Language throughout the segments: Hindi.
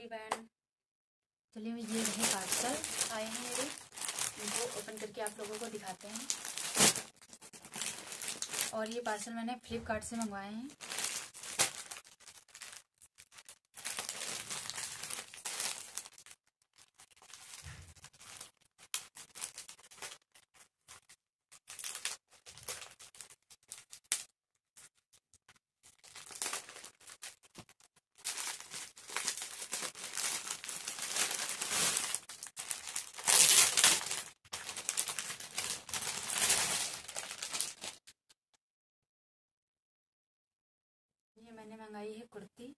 छोटी बैंड चलिए ये रहे पार्सल आए हैं मेरे। इनको ओपन करके आप लोगों को दिखाते हैं। और ये पार्सल मैंने फ्लिपकार्ट से मंगवाए हैं ये मैंने मंगाई है कुर्ती।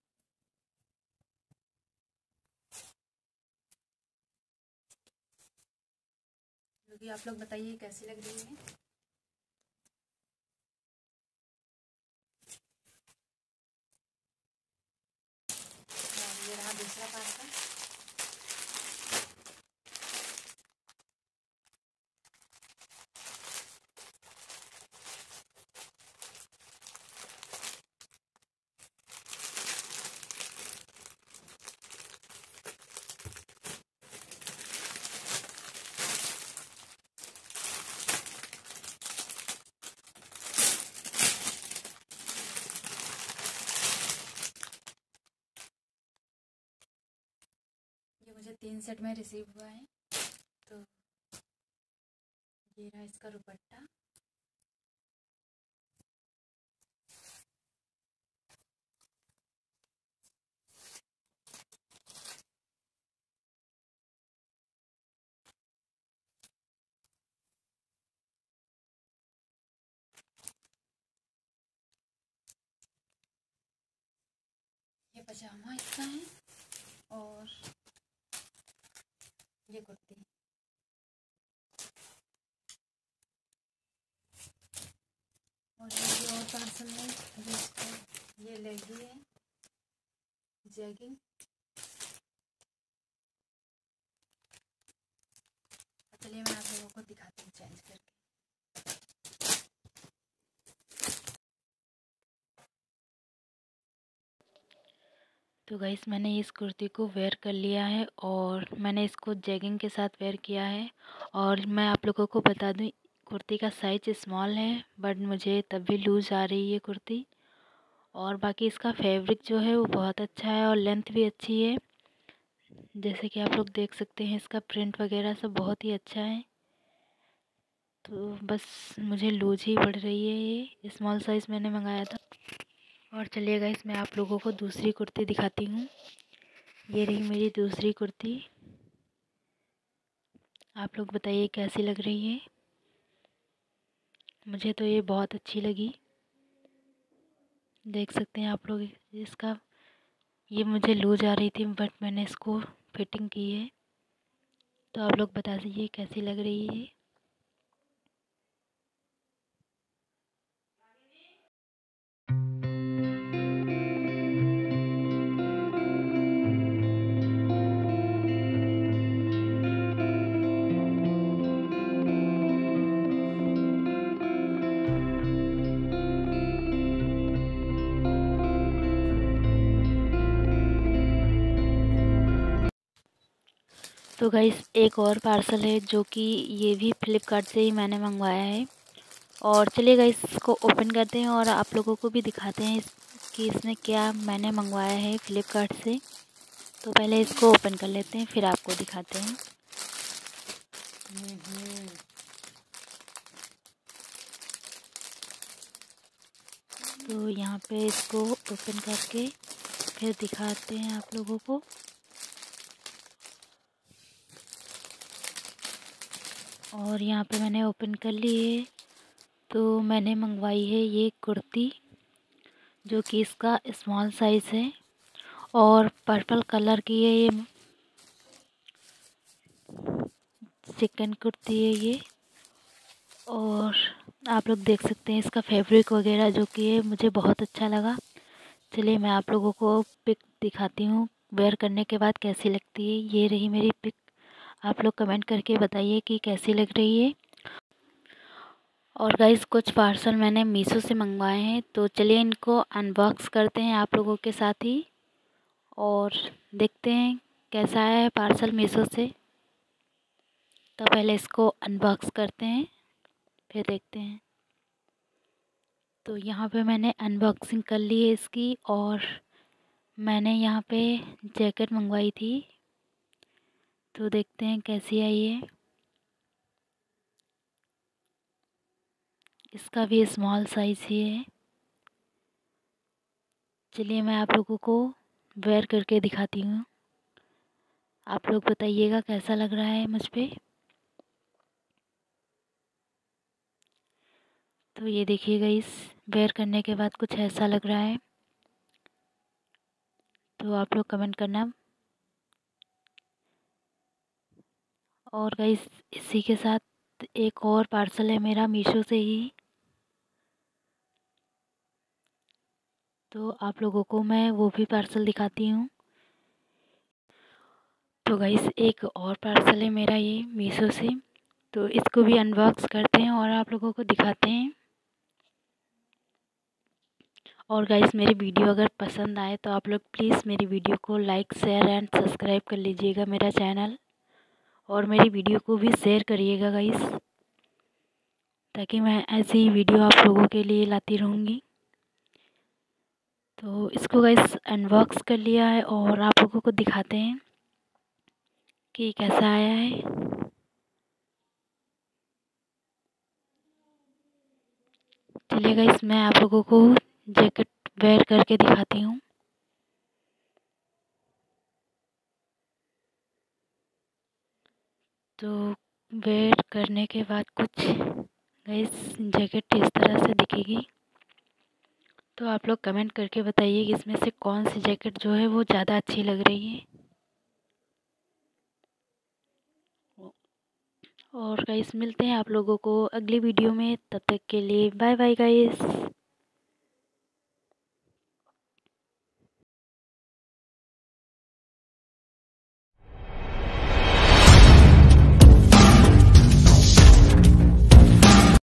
आप लोग बताइए कैसी लग रही है और ये रहा दूसरा पार्सल ये मुझे तीन सेट में रिसीव हुआ है। तो ये रहा इसका दुपट्टा। ये पजामा इसका है और ये कुर्ती और ये और पार्सल ये लेगी है। जैगिंग चलिए मैं आप लोगों को दिखाती हूँ चेंज करके। तो गाइस मैंने इस कुर्ती को वेयर कर लिया है और मैंने इसको जैगिंग के साथ वेयर किया है। और मैं आप लोगों को बता दूँ, कुर्ती का साइज़ स्मॉल है, बट मुझे तब भी लूज़ आ रही है कुर्ती। और बाकी इसका फैब्रिक जो है वो बहुत अच्छा है और लेंथ भी अच्छी है। जैसे कि आप लोग देख सकते हैं, इसका प्रिंट वगैरह सब बहुत ही अच्छा है। तो बस मुझे लूज ही पड़ रही है ये। स्मॉल साइज़ मैंने मंगाया था। और चलिएगा इसमें आप लोगों को दूसरी कुर्ती दिखाती हूँ। ये रही मेरी दूसरी कुर्ती। आप लोग बताइए कैसी लग रही है? मुझे तो ये बहुत अच्छी लगी। देख सकते हैं आप लोग, इसका, ये मुझे लूज आ रही थी बट मैंने इसको फिटिंग की है। तो आप लोग बता दीजिए कैसी लग रही है। तो गाइस एक और पार्सल है जो कि ये भी फ्लिपकार्ट से ही मैंने मंगवाया है। और चलिए गाइस इसको ओपन करते हैं और आप लोगों को भी दिखाते हैं कि इसमें क्या मैंने मंगवाया है फ्लिपकार्ट से। तो पहले इसको ओपन कर लेते हैं, फिर आपको दिखाते हैं। तो यहाँ पे इसको ओपन करके फिर दिखाते हैं आप लोगों को। और यहाँ पे मैंने ओपन कर ली है। तो मैंने मंगवाई है ये कुर्ती, जो कि इसका स्मॉल साइज़ है और पर्पल कलर की है ये। चिकन कुर्ती है ये। और आप लोग देख सकते हैं इसका फैब्रिक वगैरह जो कि है, मुझे बहुत अच्छा लगा। चलिए मैं आप लोगों को पिक दिखाती हूँ वेयर करने के बाद कैसी लगती है, ये रही मेरी पिक आप लोग कमेंट करके बताइए कि कैसी लग रही है। और गाइज़ कुछ पार्सल मैंने मीशो से मंगवाए हैं तो चलिए इनको अनबॉक्स करते हैं आप लोगों के साथ ही। और देखते हैं कैसा आया है पार्सल मीशो से। तो पहले इसको अनबॉक्स करते हैं, फिर देखते हैं। तो यहाँ पे मैंने अनबॉक्सिंग कर ली है इसकी, और मैंने यहाँ पे जैकेट मंगवाई थी। तो देखते हैं कैसी आई है इसका भी स्मॉल साइज़ ही है। चलिए मैं आप लोगों को वेयर करके दिखाती हूँ। आप लोग बताइएगा कैसा लग रहा है मुझ पर तो ये देखिएगा इस वेयर करने के बाद कुछ ऐसा लग रहा है। तो आप लोग कमेंट करना और गई इसी के साथ एक और पार्सल है मेरा मीशो से ही। तो आप लोगों को मैं वो भी पार्सल दिखाती हूँ। तो गाइस एक और पार्सल है मेरा ये मीशो से। तो इसको भी अनबॉक्स करते हैं और आप लोगों को दिखाते हैं। और गाइस मेरी वीडियो अगर पसंद आए तो आप लोग प्लीज़ मेरी वीडियो को लाइक शेयर एंड सब्सक्राइब कर लीजिएगा मेरा चैनल और मेरी वीडियो को भी शेयर करिएगा गाइस ताकि मैं ऐसी वीडियो आप लोगों के लिए लाती रहूँगी। तो इसको गाइस अनबॉक्स कर लिया है और आप लोगों को दिखाते हैं कि कैसा आया है। चलिए गाइस मैं आप लोगों को जैकेट वेयर करके दिखाती हूँ। तो वेट करने के बाद कुछ गाइस जैकेट इस तरह से दिखेगी। तो आप लोग कमेंट करके बताइए कि इसमें से कौन सी जैकेट जो है वो ज़्यादा अच्छी लग रही है। और गाइस मिलते हैं आप लोगों को अगली वीडियो में। तब तक के लिए बाय बाय गाइस